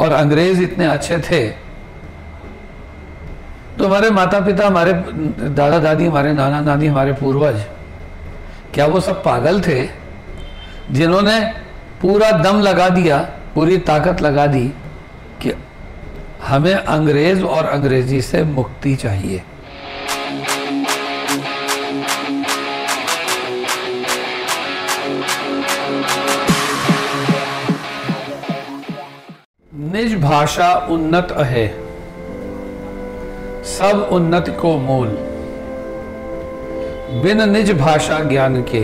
और अंग्रेज इतने अच्छे थे तो हमारे माता पिता हमारे दादा दादी हमारे नाना नानी हमारे पूर्वज क्या वो सब पागल थे जिन्होंने पूरा दम लगा दिया पूरी ताकत लगा दी कि हमें अंग्रेज़ और अंग्रेज़ी से मुक्ति चाहिए निज भाषा उन्नत है सब उन्नति को मूल बिन निज भाषा ज्ञान के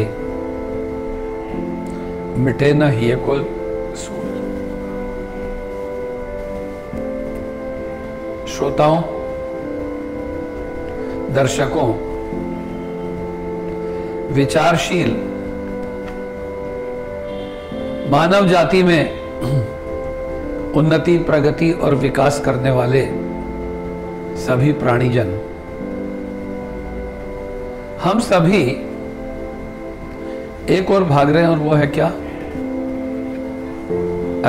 मिटे न ही को श्रोताओं दर्शकों विचारशील मानव जाति में उन्नति प्रगति और विकास करने वाले सभी प्राणीजन हम सभी एक और भाग रहे हैं और वो है क्या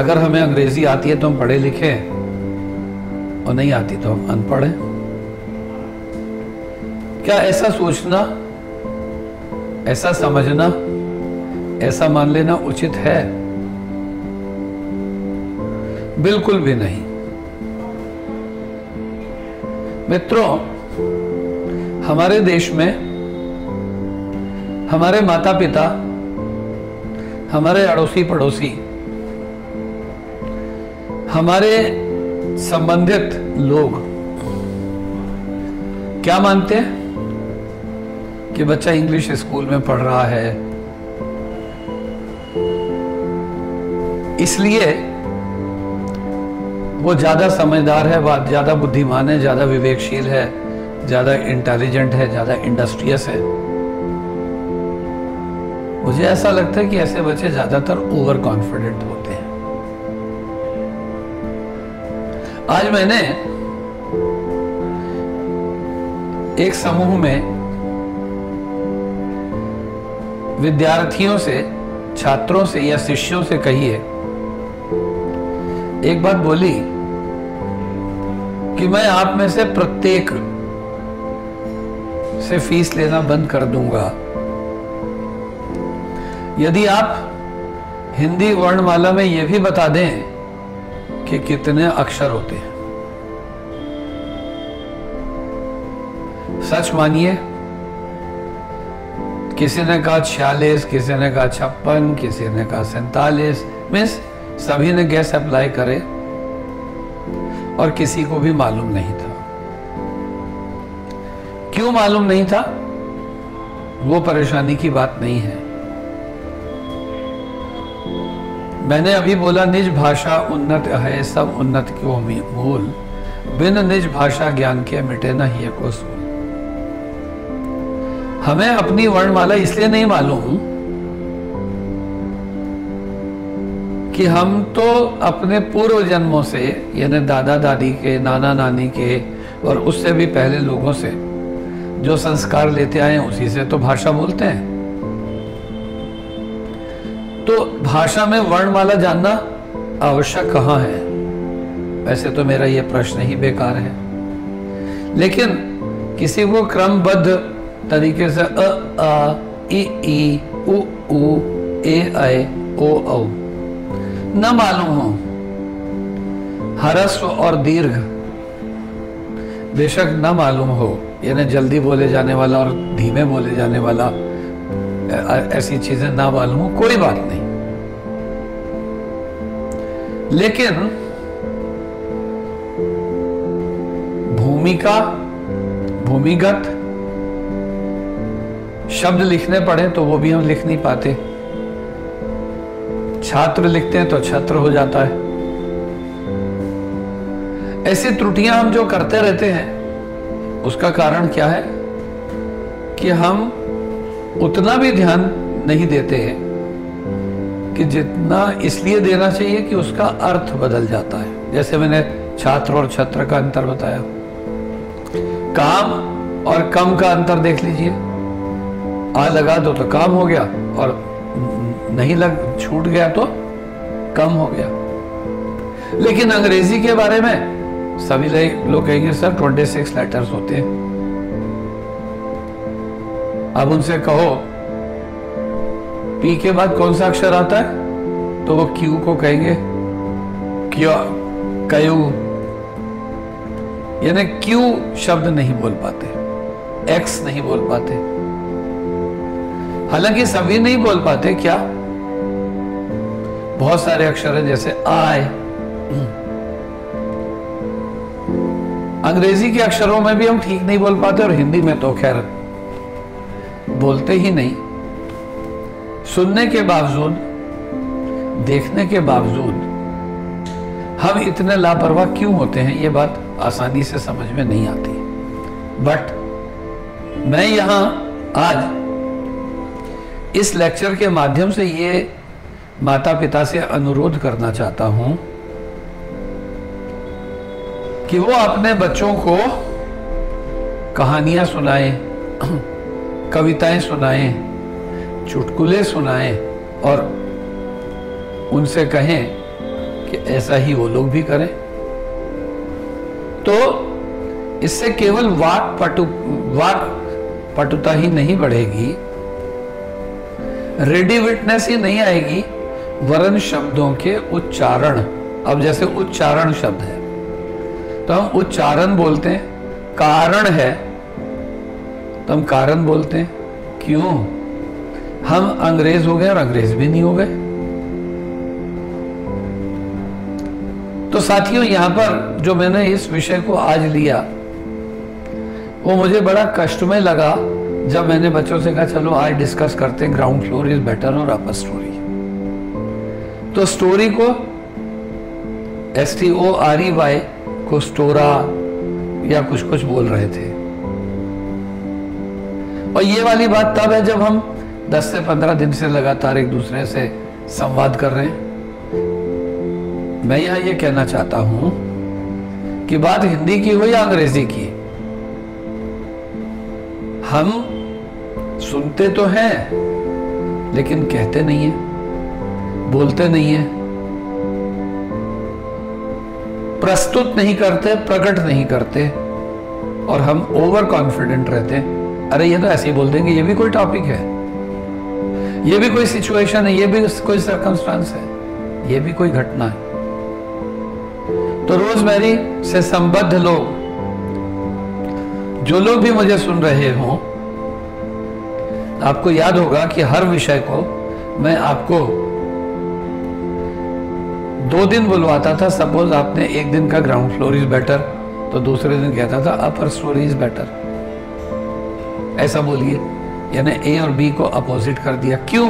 अगर हमें अंग्रेजी आती है तो हम पढ़े लिखे और नहीं आती तो हम अनपढ़ हैं क्या ऐसा सोचना ऐसा समझना ऐसा मान लेना उचित है बिल्कुल भी नहीं मित्रों हमारे देश में हमारे माता पिता हमारे अड़ोसी पड़ोसी हमारे संबंधित लोग क्या मानते हैं कि बच्चा इंग्लिश स्कूल में पढ़ रहा है इसलिए वो ज़्यादा समझदार है ज़्यादा बुद्धिमान है ज़्यादा विवेकशील है ज़्यादा इंटेलिजेंट है ज़्यादा इंडस्ट्रियस है मुझे ऐसा लगता है कि ऐसे बच्चे ज़्यादातर ओवर कॉन्फिडेंट होते हैं आज मैंने एक समूह में विद्यार्थियों से छात्रों से या शिष्यों से कही है एक बात बोली कि मैं आप में से प्रत्येक से फीस लेना बंद कर दूंगा यदि आप हिंदी वर्णमाला में यह भी बता दें कि कितने अक्षर होते हैं सच मानिए किसी ने कहा छियालीस किसी ने कहा छप्पन किसी ने कहा सैतालीस मीन्स सभी ने गैस अप्लाई करे और किसी को भी मालूम नहीं था क्यों मालूम नहीं था वो परेशानी की बात नहीं है मैंने अभी बोला निज भाषा उन्नत है सब उन्नत क्यों मूल बिन निज भाषा ज्ञान के मिटे न ही को सूल हमें अपनी वर्णमाला इसलिए नहीं मालूम कि हम तो अपने पूर्व जन्मों से यानी दादा दादी के नाना नानी के और उससे भी पहले लोगों से जो संस्कार लेते आए उसी से तो भाषा बोलते हैं तो भाषा में वर्णमाला जानना आवश्यक कहाँ है वैसे तो मेरा यह प्रश्न ही बेकार है लेकिन किसी को क्रमबद्ध तरीके से अ आ, इ, इ, उ, उ, ए, ऐ, ओ औ न मालूम हो हरस्व और दीर्घ बेशक न मालूम हो यानी जल्दी बोले जाने वाला और धीमे बोले जाने वाला ऐसी चीजें ना मालूम हो कोई बात नहीं लेकिन भूमिका भूमिगत शब्द लिखने पड़े तो वो भी हम लिख नहीं पाते छात्र लिखते हैं तो छात्र हो जाता है ऐसी त्रुटियां हम जो करते रहते हैं उसका कारण क्या है कि हम उतना भी ध्यान नहीं देते हैं कि जितना इसलिए देना चाहिए कि उसका अर्थ बदल जाता है जैसे मैंने छात्र और छत्र का अंतर बताया काम और कम का अंतर देख लीजिए आ लगा दो तो काम हो गया और नहीं लग छूट गया तो कम हो गया लेकिन अंग्रेजी के बारे में सभी लोग कहेंगे सर 26 लेटर्स होते हैं अब उनसे कहो पी के बाद कौन सा अक्षर आता है तो वो क्यू को कहेंगे क्यों क्यू यानी क्यू शब्द नहीं बोल पाते एक्स नहीं बोल पाते हालांकि सभी नहीं बोल पाते क्या बहुत सारे अक्षर हैं जैसे आय अंग्रेजी के अक्षरों में भी हम ठीक नहीं बोल पाते और हिंदी में तो खैर बोलते ही नहीं सुनने के बावजूद देखने के बावजूद हम इतने लापरवाह क्यों होते हैं ये बात आसानी से समझ में नहीं आती बट मैं यहां आज इस लेक्चर के माध्यम से ये माता पिता से अनुरोध करना चाहता हूं कि वो अपने बच्चों को कहानियां सुनाएं, कविताएं सुनाएं, चुटकुले सुनाएं और उनसे कहें कि ऐसा ही वो लोग भी करें तो इससे केवल वाक पटु वाक पटुता ही नहीं बढ़ेगी रेडी विटनेस ही नहीं आएगी वर्ण शब्दों के उच्चारण अब जैसे उच्चारण शब्द है तो हम उच्चारण बोलते हैं कारण है तो हम कारण बोलते हैं क्यों हम अंग्रेज हो गए और अंग्रेज भी नहीं हो गए तो साथियों यहां पर जो मैंने इस विषय को आज लिया वो मुझे बड़ा कष्ट में लगा जब मैंने बच्चों से कहा चलो आज डिस्कस करते हैं ग्राउंड फ्लोर इज बेटर और अपर स्टोरी तो स्टोरी को S T O R E Y को स्टोरा या कुछ कुछ बोल रहे थे और ये वाली बात तब है जब हम 10 से 15 दिन से लगातार एक दूसरे से संवाद कर रहे हैं मैं यहां ये कहना चाहता हूं कि बात हिंदी की हो या अंग्रेजी की हम सुनते तो हैं लेकिन कहते नहीं है बोलते नहीं है प्रस्तुत नहीं करते प्रकट नहीं करते और हम ओवर कॉन्फिडेंट रहते हैं अरे ये तो ऐसे ही बोल देंगे ये भी कोई टॉपिक है ये भी कोई सिचुएशन है ये भी कोई सर्कमस्टांस है ये भी कोई घटना है तो रोजमेरी से संबद्ध लोग जो लोग भी मुझे सुन रहे हो आपको याद होगा कि हर विषय को मैं आपको दो दिन बुलवाता था सपोज आपने एक दिन का ग्राउंड फ्लोर इज बेटर तो दूसरे दिन कहता था अपर फ्लोर इज बेटर ऐसा बोलिए यानी ए और बी को अपोजिट कर दिया क्यों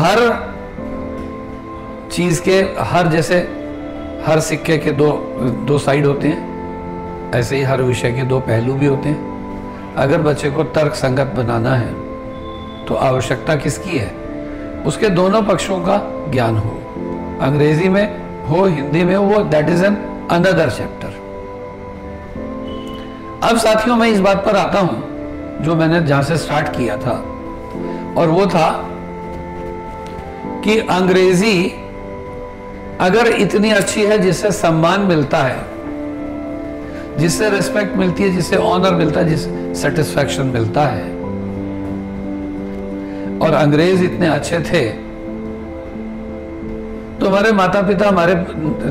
हर चीज के हर जैसे हर सिक्के के दो दो साइड होते हैं ऐसे ही हर विषय के दो पहलू भी होते हैं अगर बच्चे को तर्क संगत बनाना है तो आवश्यकता किसकी है उसके दोनों पक्षों का ज्ञान हो अंग्रेजी में हो हिंदी में वो that is an another chapter अब साथियों मैं इस बात पर आता हूं जो मैंने जहां से स्टार्ट किया था और वो था कि अंग्रेजी अगर इतनी अच्छी है जिससे सम्मान मिलता है जिससे रिस्पेक्ट मिलती है जिससे ऑनर मिलता है जिससे सेटिस्फेक्शन मिलता है और अंग्रेज इतने अच्छे थे तो हमारे माता पिता हमारे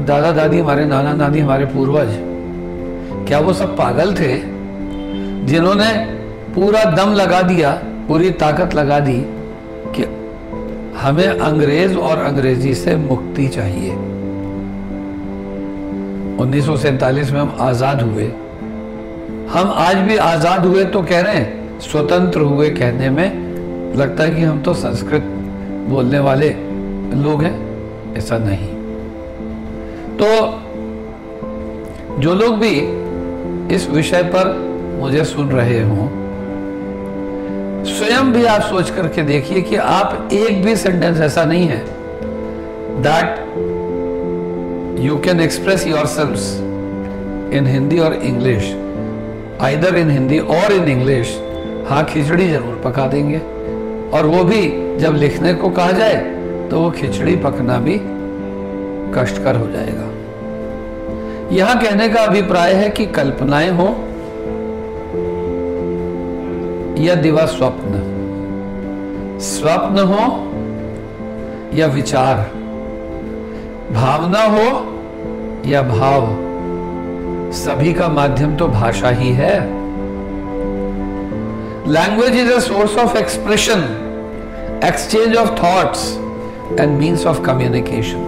दादा दादी हमारे नाना नानी हमारे पूर्वज क्या वो सब पागल थे जिन्होंने पूरा दम लगा दिया पूरी ताकत लगा दी कि हमें अंग्रेज और अंग्रेजी से मुक्ति चाहिए उन्नीस में हम आज़ाद हुए हम आज भी आज़ाद हुए तो कह रहे हैं स्वतंत्र हुए कहने में लगता है कि हम तो संस्कृत बोलने वाले लोग हैं ऐसा नहीं तो जो लोग भी इस विषय पर मुझे सुन रहे हो स्वयं भी आप सोच करके देखिए कि आप एक भी सेंटेंस ऐसा नहीं है that you can express yourself in Hindi और इंग्लिश आइदर इन हिंदी और इन इंग्लिश हाँ खिचड़ी जरूर पका देंगे और वो भी जब लिखने को कहा जाए तो वो खिचड़ी पकना भी कष्टकर हो जाएगा यहां कहने का अभिप्राय है कि कल्पनाएं हो या दिवा स्वप्न स्वप्न हो या विचार भावना हो या भाव सभी का माध्यम तो भाषा ही है language is a source of expression exchange of thoughts and means of communication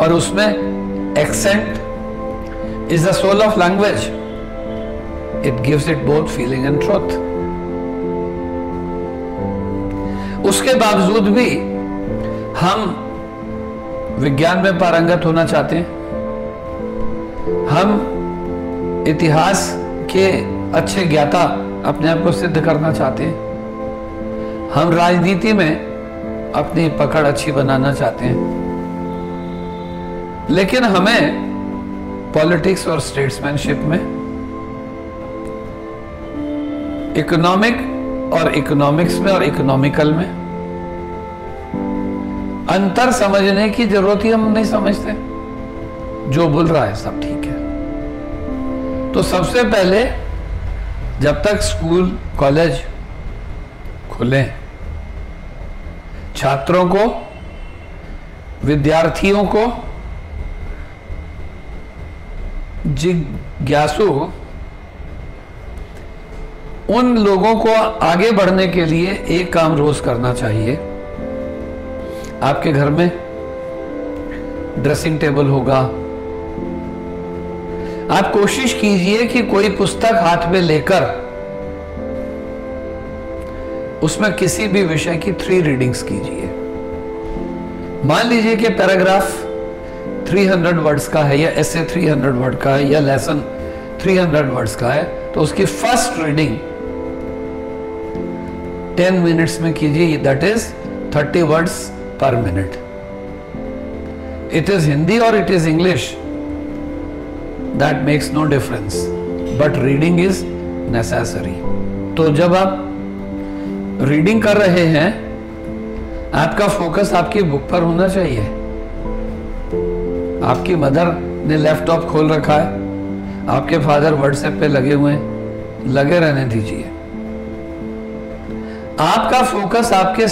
और उसमें accent is the soul of language it gives it both feeling and truth उसके बावजूद भी हम विज्ञान में पारंगत होना चाहते हैं हम इतिहास के अच्छे ज्ञाता अपने आप को सिद्ध करना चाहते हैं हम राजनीति में अपनी पकड़ अच्छी बनाना चाहते हैं लेकिन हमें पॉलिटिक्स और स्टेट्समैनशिप में इकोनॉमिक और इकोनॉमिक्स में और इकोनॉमिकल में अंतर समझने की जरूरत ही हम नहीं समझते जो बोल रहा है सब ठीक है तो सबसे पहले जब तक स्कूल कॉलेज खुले हैं छात्रों को विद्यार्थियों को जिज्ञासु उन लोगों को आगे बढ़ने के लिए एक काम रोज करना चाहिए आपके घर में ड्रेसिंग टेबल होगा आप कोशिश कीजिए कि कोई पुस्तक हाथ में लेकर उसमें किसी भी विषय की थ्री रीडिंग्स कीजिए मान लीजिए कि पैराग्राफ 300 वर्ड्स का है या एसे 300 वर्ड का है या लेसन 300 वर्ड्स का है तो उसकी फर्स्ट रीडिंग 10 मिनट्स में कीजिए that is 30 words per minute it is Hindi और it is English that makes no difference but reading is necessary तो जब आप रीडिंग कर रहे हैं आपका फोकस आपकी बुक पर होना चाहिए आपकी मदर ने लैपटॉप खोल रखा है आपके फादर व्हाट्सएप पे लगे हुए हैं लगे रहने दीजिए आपका फोकस आपके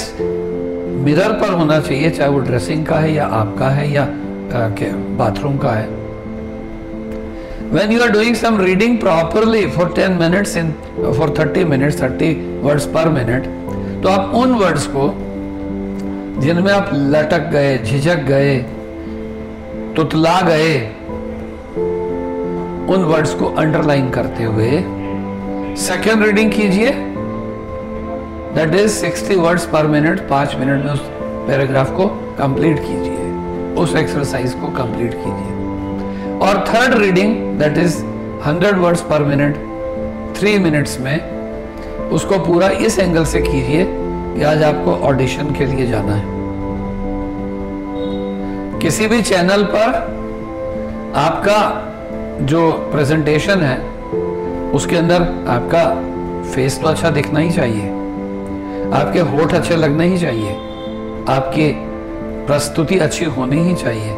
मिरर पर होना चाहिए चाहे वो ड्रेसिंग का है या आपका है या बाथरूम का है when you are doing some reading properly for 10 minutes in for 30 minutes 30 words per minute तो आप उन वर्ड्स को जिनमें आप लटक गए झिझक गए तुतला गए उन वर्ड्स को अंडरलाइन करते हुए सेकेंड रीडिंग कीजिए that is sixty words per minute पांच मिनट में उस पैराग्राफ को कंप्लीट कीजिए उस एक्सरसाइज को कंप्लीट कीजिए और third reading that is hundred words per minute three minutes में उसको पूरा इस एंगल से कीजिए कि आज आपको ऑडिशन के लिए जाना है किसी भी चैनल पर आपका जो प्रेजेंटेशन है उसके अंदर आपका फेस तो अच्छा दिखना ही चाहिए आपके होठ अच्छे लगने ही चाहिए आपकी प्रस्तुति अच्छी होनी ही चाहिए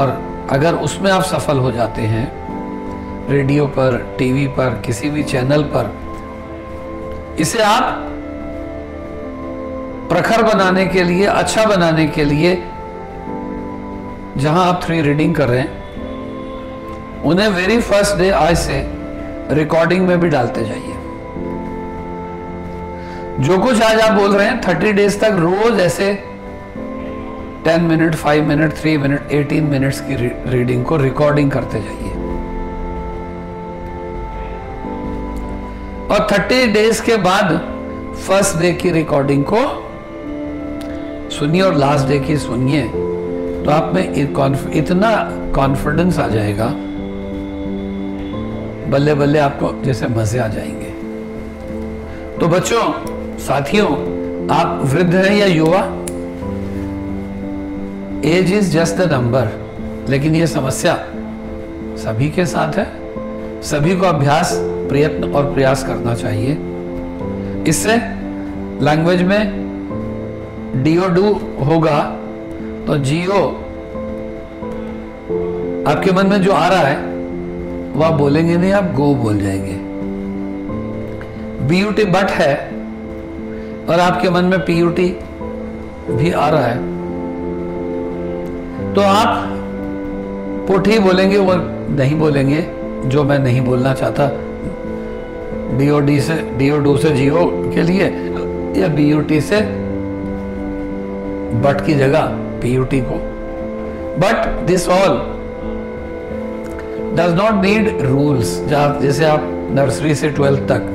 और अगर उसमें आप सफल हो जाते हैं रेडियो पर टीवी पर किसी भी चैनल पर इसे आप प्रखर बनाने के लिए अच्छा बनाने के लिए जहां आप थ्री रीडिंग कर रहे हैं उन्हें वेरी फर्स्ट डे आज से रिकॉर्डिंग में भी डालते जाइए जो कुछ आज आप बोल रहे हैं थर्टी डेज तक रोज ऐसे ten minute five minute three minute eighteen minutes की रीडिंग को रिकॉर्डिंग करते जाइए और 30 डेज के बाद फर्स्ट डे की रिकॉर्डिंग को सुनिए और लास्ट डे की सुनिए तो आप में इतना कॉन्फिडेंस आ जाएगा बल्ले बल्ले आपको जैसे मजे आ जाएंगे तो बच्चों साथियों आप वृद्ध हैं या युवा age is just the number लेकिन यह समस्या सभी के साथ है सभी को अभ्यास प्रयत्न और प्रयास करना चाहिए इससे लैंग्वेज में डीओ डू होगा तो जियो आपके मन में जो आ रहा है वह आप बोलेंगे नहीं आप गो बोल जाएंगे बीयूटी बट है और आपके मन में पीयूटी भी आ रहा है तो आप पुठी बोलेंगे और नहीं बोलेंगे जो मैं नहीं बोलना चाहता डी डी से डू से जीओ के लिए या टी से बट की जगह टी को but this all does not need rules जैसे आप नर्सरी से ट्वेल्थ तक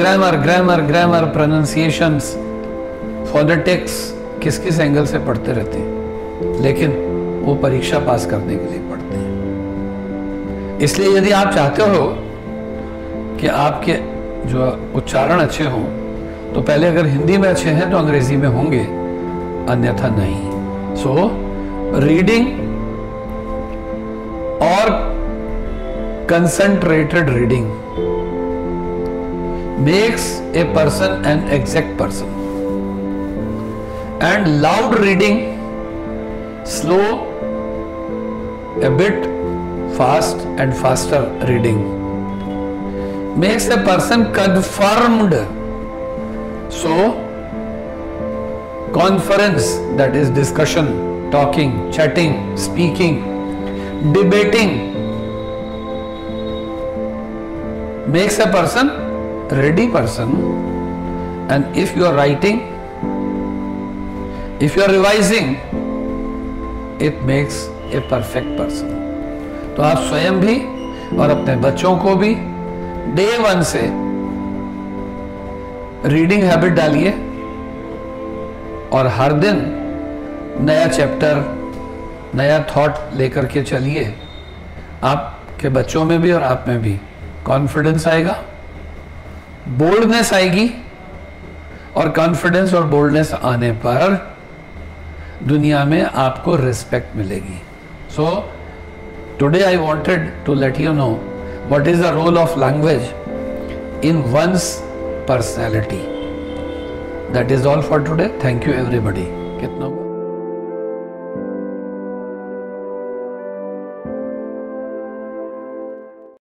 grammar grammar grammar pronunciation phonetics किस किस एंगल से पढ़ते रहते हैं लेकिन वो परीक्षा पास करने के लिए इसलिए यदि आप चाहते हो कि आपके जो उच्चारण अच्छे हों तो पहले अगर हिंदी में अच्छे हैं तो अंग्रेजी में होंगे अन्यथा नहीं सो रीडिंग और concentrated reading makes a person an exact person and loud reading slow a bit fast and faster reading makes a person confirmed so conference that is discussion talking chatting speaking debating makes a person ready person and if you are writing if you are revising it makes a perfect person तो आप स्वयं भी और अपने बच्चों को भी day one से रीडिंग हैबिट डालिए और हर दिन नया चैप्टर नया थॉट लेकर के चलिए आपके बच्चों में भी और आप में भी कॉन्फिडेंस आएगा बोल्डनेस आएगी और कॉन्फिडेंस और बोल्डनेस आने पर दुनिया में आपको रिस्पेक्ट मिलेगी सो so, Today I wanted to let you know what is the role of language in one's personality. That is all for today. Thank you everybody.